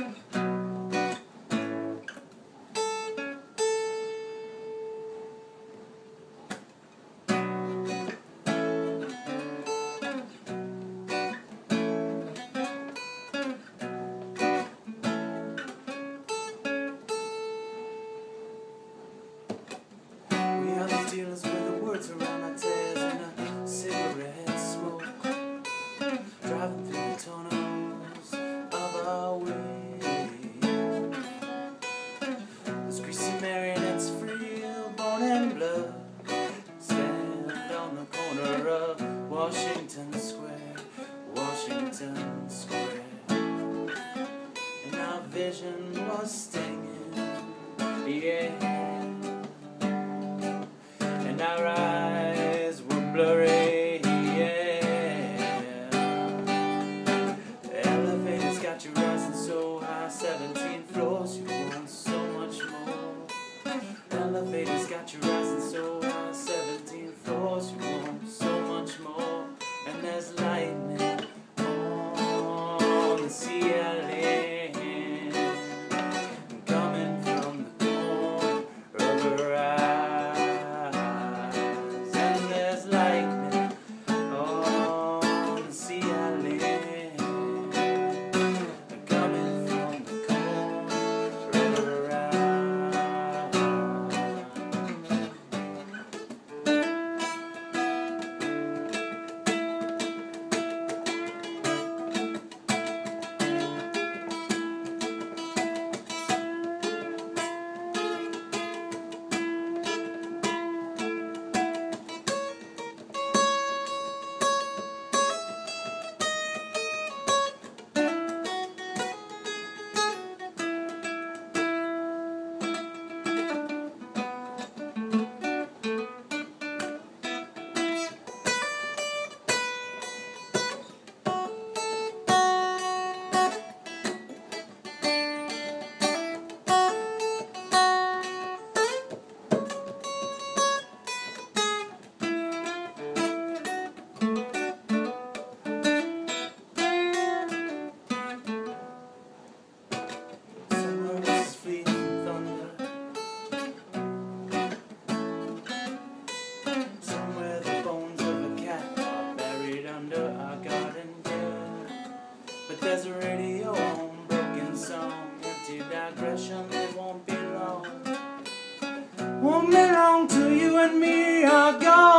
move. Nara. are gone.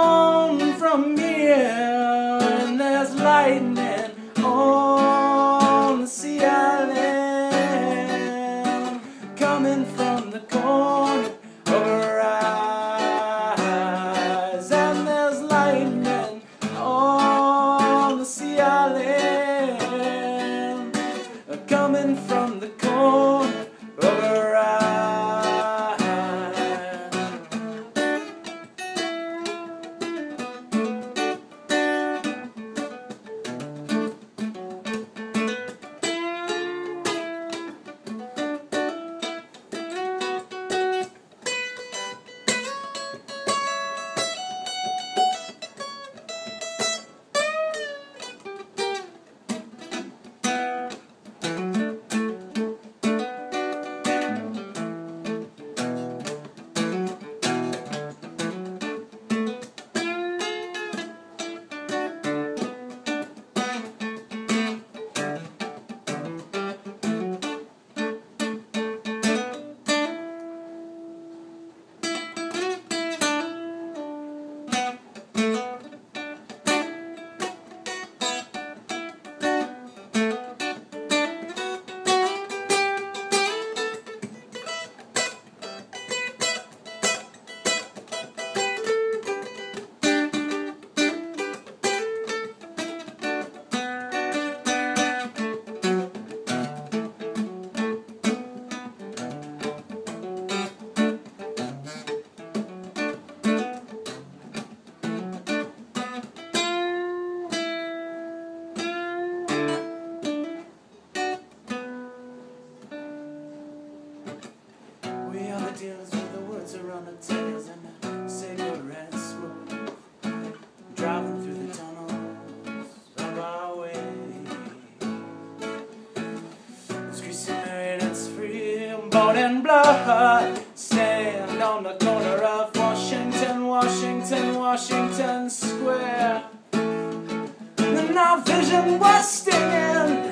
Stand on the corner of Washington, Washington, Washington Square. And our vision was stinging,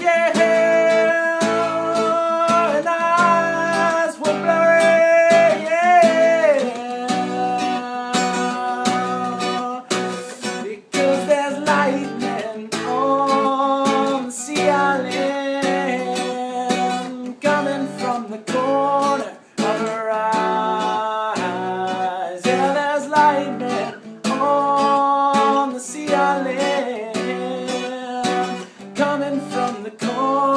yeah. And eyes were blurry, yeah. Because there's lightning on the sea island coming from the corner. the call.